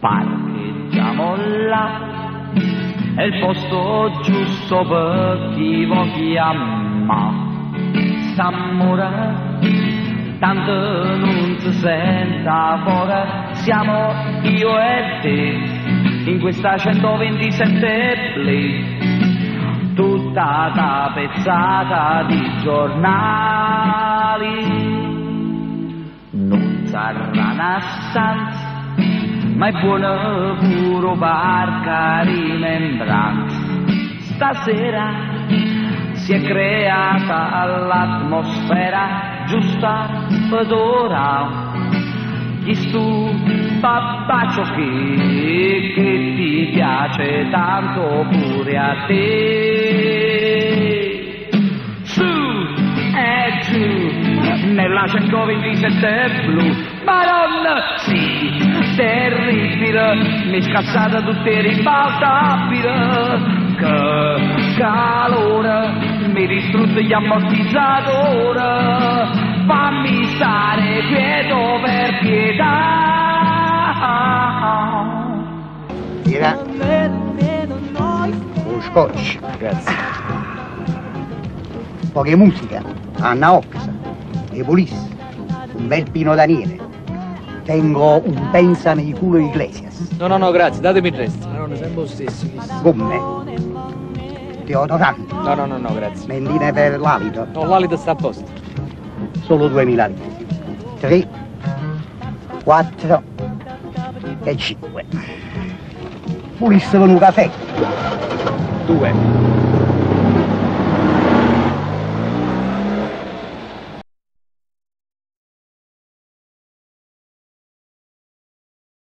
Parcheggiamo là, è il posto giusto per chi vuoi chiamare. S'ammora, tanto non si senta fuori, siamo io e te, in questa 127 play tutta tapezzata di giornali. Non sarà una stanza, ma è buona pure per rimembranza. Stasera si è creata l'atmosfera giusta per ora. Chi stu babbaccio che, ti piace tanto pure a te. Su e giù, nella 127 blu, Madonna, sì, terribile, mi scassata tutte ribaltabile, che calore, mi distrutto gli ammortizzatori, fammi stare quieto per pietà. Era un scotch, Grazie. poche musica, Anna Ox, e Polis, un bel Pino Daniele. Tengo un pensa nei culo Iglesias, No, no, no, grazie, datemi il resto. No, no, sempre lo stesso. gomme, deodorante, No, no, no, no, grazie. mendine per l'alito, No, l'alito sta a posto. solo 2000 lire. 3, 4 e 5. Pulis con un caffè. Due.